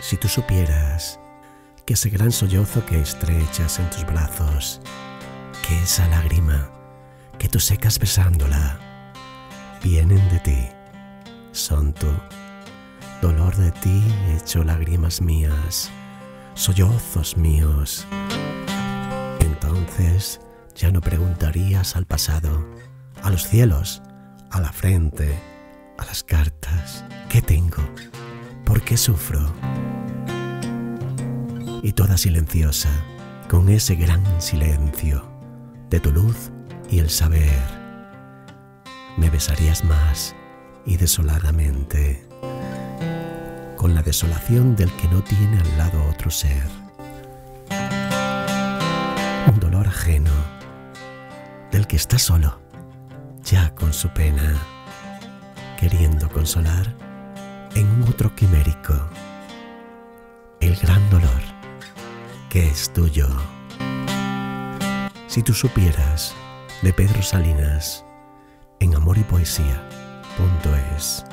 Si tú supieras que ese gran sollozo que estrechas en tus brazos, que esa lágrima que tú secas besándola, vienen de ti, son tú, dolor de ti hecho lágrimas mías, sollozos míos. Entonces ya no preguntarías al pasado, a los cielos, a la frente, a las cartas, ¿qué tengo? ¿Por qué sufro? Y toda silenciosa, con ese gran silencio de tu luz y el saber, me besarías más y desoladamente, con la desolación del que no tiene al lado otro ser. Un dolor ajeno, del que está solo, ya con su pena, queriendo consolar en un otro quimérico el gran dolor que es tuyo. Si tú supieras de Pedro Salinas en amor y poesía.es.